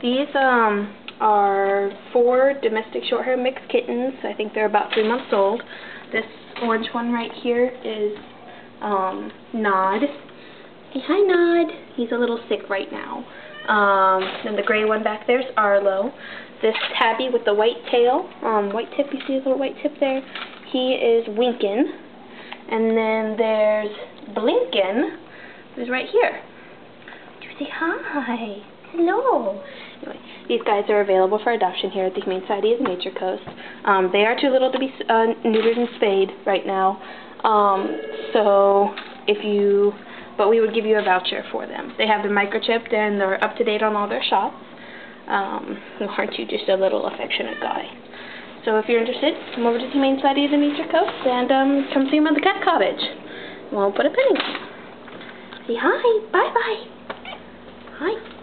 These um are four domestic short-hair mixed kittens. I think they're about three months old. This orange one right here is um, Nod. Say hi, Nod. He's a little sick right now. Um, then the gray one back there is Arlo. This tabby with the white tail, um, white tip, you see his little white tip there? He is Winkin. And then there's Blinkin, who's right here. Do you say hi? Hello. These guys are available for adoption here at the Humane Society of the Nature Coast. Um, they are too little to be uh, neutered and spayed right now. Um, so if you, but we would give you a voucher for them. They have been microchipped and they're up to date on all their shots. Um, aren't you just a little affectionate guy? So if you're interested, come over to the Humane Society of the Nature Coast and um, come see them at the cat cottage. We'll put a penny. Say hi. Bye-bye. Hi.